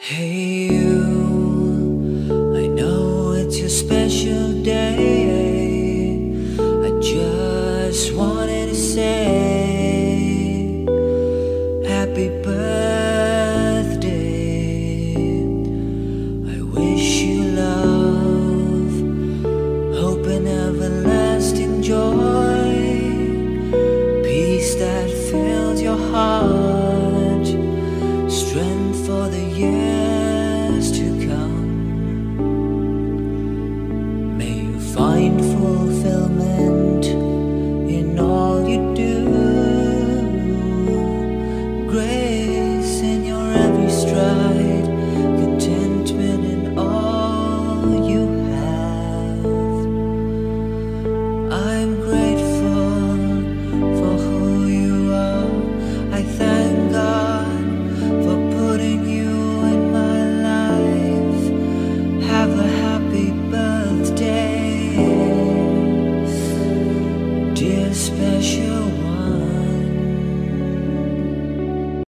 Hey you, I know it's your special day. I just wanted to say Happy birthday. I wish you love Hope and everlasting joy Peace that fills your heart find fulfillment. special one.